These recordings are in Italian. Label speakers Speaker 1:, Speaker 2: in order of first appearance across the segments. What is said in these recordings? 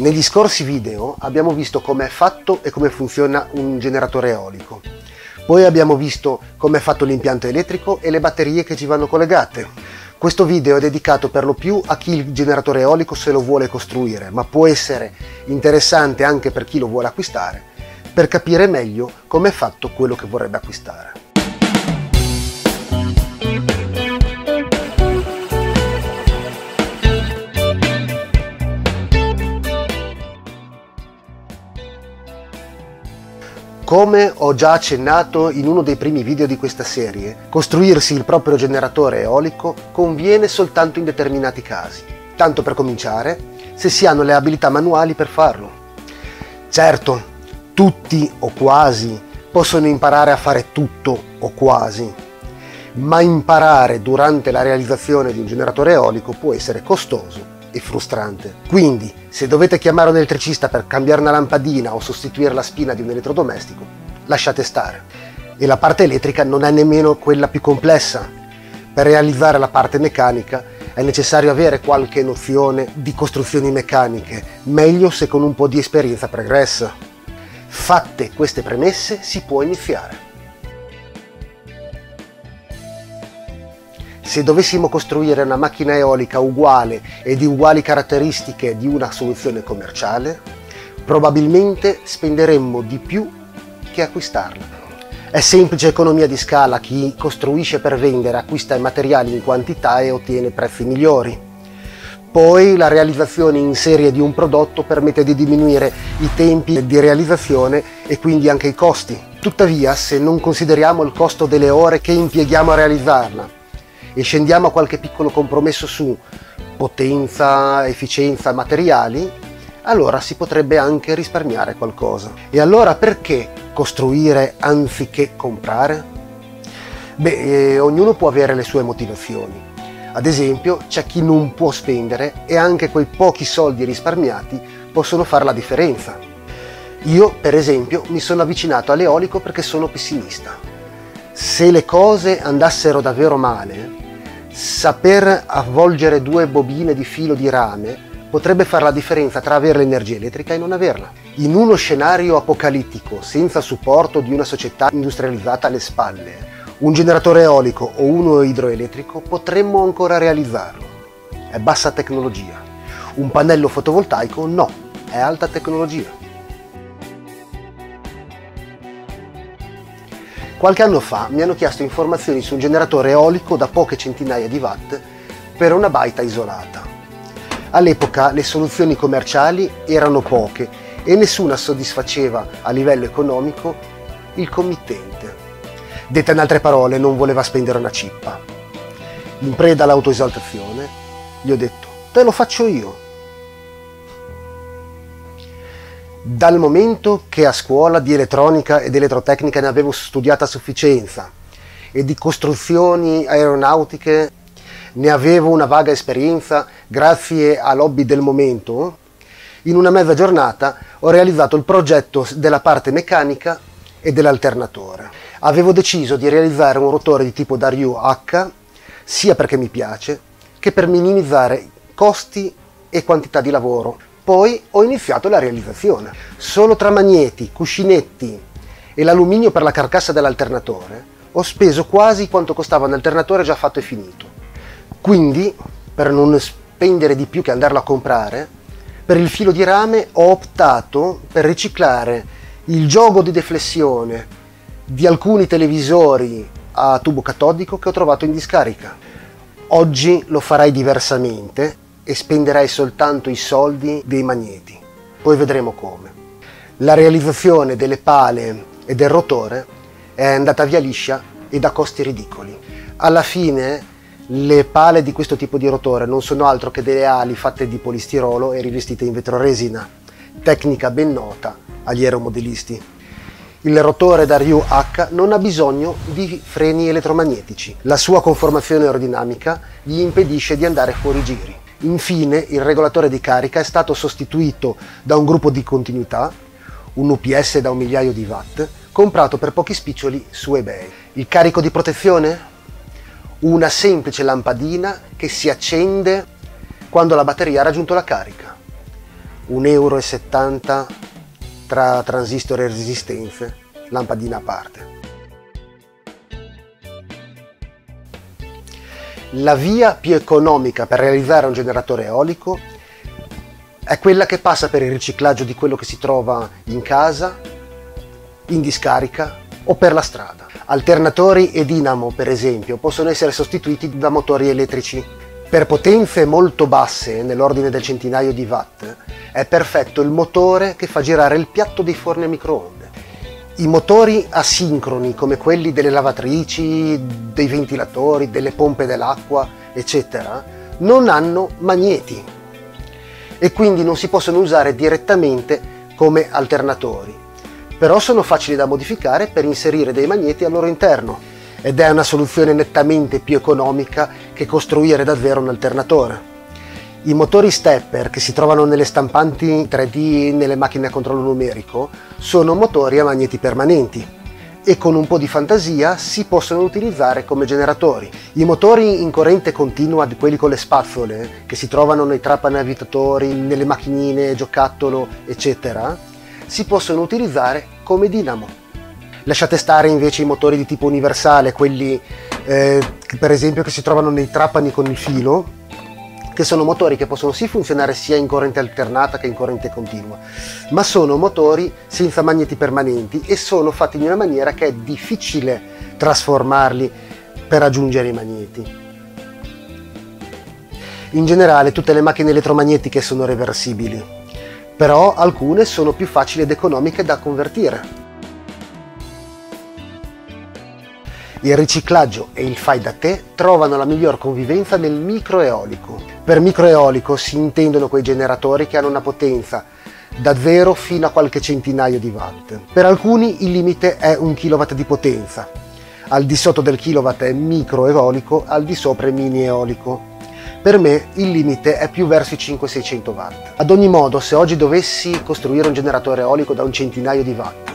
Speaker 1: Negli scorsi video abbiamo visto come è fatto e come funziona un generatore eolico. Poi abbiamo visto come è fatto l'impianto elettrico e le batterie che ci vanno collegate. Questo video è dedicato per lo più a chi il generatore eolico se lo vuole costruire, ma può essere interessante anche per chi lo vuole acquistare, per capire meglio come è fatto quello che vorrebbe acquistare. Come ho già accennato in uno dei primi video di questa serie, costruirsi il proprio generatore eolico conviene soltanto in determinati casi. Tanto per cominciare, se si hanno le abilità manuali per farlo. Certo, tutti o quasi possono imparare a fare tutto o quasi, ma imparare durante la realizzazione di un generatore eolico può essere costoso e frustrante. Quindi, se dovete chiamare un elettricista per cambiare una lampadina o sostituire la spina di un elettrodomestico, lasciate stare. E la parte elettrica non è nemmeno quella più complessa. Per realizzare la parte meccanica è necessario avere qualche nozione di costruzioni meccaniche, meglio se con un po' di esperienza pregressa. Fatte queste premesse si può iniziare. Se dovessimo costruire una macchina eolica uguale e di uguali caratteristiche di una soluzione commerciale, probabilmente spenderemmo di più che acquistarla. È semplice economia di scala, chi costruisce per vendere acquista i materiali in quantità e ottiene prezzi migliori. Poi la realizzazione in serie di un prodotto permette di diminuire i tempi di realizzazione e quindi anche i costi. Tuttavia, se non consideriamo il costo delle ore che impieghiamo a realizzarla, e scendiamo a qualche piccolo compromesso su potenza, efficienza, materiali, allora si potrebbe anche risparmiare qualcosa. E allora perché costruire anziché comprare? Beh, eh, ognuno può avere le sue motivazioni. Ad esempio, c'è chi non può spendere e anche quei pochi soldi risparmiati possono fare la differenza. Io, per esempio, mi sono avvicinato all'eolico perché sono pessimista. Se le cose andassero davvero male, saper avvolgere due bobine di filo di rame potrebbe fare la differenza tra avere l'energia elettrica e non averla. In uno scenario apocalittico, senza supporto di una società industrializzata alle spalle, un generatore eolico o uno idroelettrico potremmo ancora realizzarlo. È bassa tecnologia. Un pannello fotovoltaico no, è alta tecnologia. Qualche anno fa mi hanno chiesto informazioni su un generatore eolico da poche centinaia di watt per una baita isolata. All'epoca le soluzioni commerciali erano poche e nessuna soddisfaceva a livello economico il committente. Detta in altre parole, non voleva spendere una cippa. In preda all'autoesaltazione, gli ho detto, te lo faccio io. Dal momento che a scuola di elettronica ed elettrotecnica ne avevo studiata a sufficienza e di costruzioni aeronautiche ne avevo una vaga esperienza grazie a lobby del momento, in una mezza giornata ho realizzato il progetto della parte meccanica e dell'alternatore. Avevo deciso di realizzare un rotore di tipo Dario H sia perché mi piace che per minimizzare costi e quantità di lavoro poi ho iniziato la realizzazione. Solo tra magneti, cuscinetti e l'alluminio per la carcassa dell'alternatore ho speso quasi quanto costava un alternatore già fatto e finito. Quindi, per non spendere di più che andarlo a comprare, per il filo di rame ho optato per riciclare il gioco di deflessione di alcuni televisori a tubo catodico che ho trovato in discarica. Oggi lo farai diversamente e spenderai soltanto i soldi dei magneti. Poi vedremo come. La realizzazione delle pale e del rotore è andata via liscia e da costi ridicoli. Alla fine le pale di questo tipo di rotore non sono altro che delle ali fatte di polistirolo e rivestite in vetroresina, tecnica ben nota agli aeromodelisti. Il rotore da Ryu H non ha bisogno di freni elettromagnetici. La sua conformazione aerodinamica gli impedisce di andare fuori giri. Infine il regolatore di carica è stato sostituito da un gruppo di continuità, un UPS da un migliaio di watt, comprato per pochi spiccioli su eBay. Il carico di protezione? Una semplice lampadina che si accende quando la batteria ha raggiunto la carica. 1,70 euro tra transistor e resistenze, lampadina a parte. La via più economica per realizzare un generatore eolico è quella che passa per il riciclaggio di quello che si trova in casa, in discarica o per la strada. Alternatori e dinamo, per esempio, possono essere sostituiti da motori elettrici. Per potenze molto basse, nell'ordine del centinaio di watt, è perfetto il motore che fa girare il piatto dei forni a microonde. I motori asincroni, come quelli delle lavatrici, dei ventilatori, delle pompe dell'acqua, eccetera, non hanno magneti. E quindi non si possono usare direttamente come alternatori. Però sono facili da modificare per inserire dei magneti al loro interno. Ed è una soluzione nettamente più economica che costruire davvero un alternatore. I motori stepper che si trovano nelle stampanti 3D nelle macchine a controllo numerico sono motori a magneti permanenti e con un po' di fantasia si possono utilizzare come generatori. I motori in corrente continua, quelli con le spazzole, che si trovano nei trapani avvitatori, nelle macchinine, giocattolo, eccetera, si possono utilizzare come dinamo. Lasciate stare invece i motori di tipo universale, quelli eh, per esempio che si trovano nei trapani con il filo, che sono motori che possono sì funzionare sia in corrente alternata che in corrente continua, ma sono motori senza magneti permanenti e sono fatti in una maniera che è difficile trasformarli per aggiungere i magneti. In generale tutte le macchine elettromagnetiche sono reversibili, però alcune sono più facili ed economiche da convertire. Il riciclaggio e il fai da te trovano la miglior convivenza nel microeolico. Per microeolico si intendono quei generatori che hanno una potenza da 0 fino a qualche centinaio di watt. Per alcuni il limite è un kilowatt di potenza. Al di sotto del kilowatt è microeolico, al di sopra è mini eolico. Per me il limite è più verso i 500-600 watt. Ad ogni modo, se oggi dovessi costruire un generatore eolico da un centinaio di watt,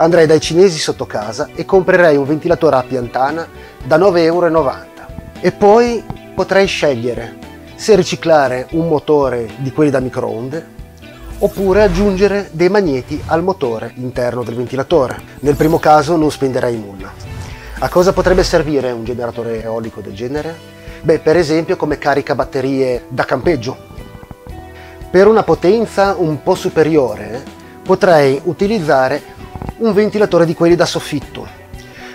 Speaker 1: andrei dai cinesi sotto casa e comprerei un ventilatore a piantana da 9,90 euro. E poi potrei scegliere se riciclare un motore di quelli da microonde oppure aggiungere dei magneti al motore interno del ventilatore. Nel primo caso non spenderei nulla. A cosa potrebbe servire un generatore eolico del genere? Beh, per esempio come carica batterie da campeggio. Per una potenza un po' superiore potrei utilizzare un ventilatore di quelli da soffitto.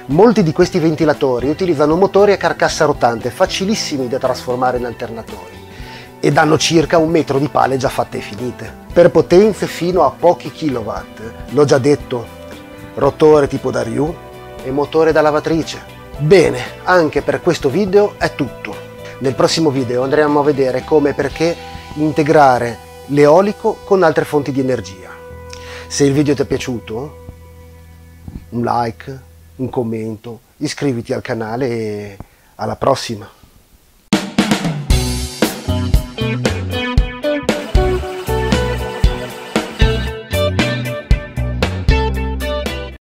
Speaker 1: Molti di questi ventilatori utilizzano motori a carcassa rotante facilissimi da trasformare in alternatori e danno circa un metro di pale già fatte e finite. Per potenze fino a pochi kilowatt, l'ho già detto, rotore tipo da Ryu e motore da lavatrice. Bene, anche per questo video è tutto. Nel prossimo video andremo a vedere come e perché integrare l'eolico con altre fonti di energia. Se il video ti è piaciuto, un like, un commento, iscriviti al canale e alla prossima!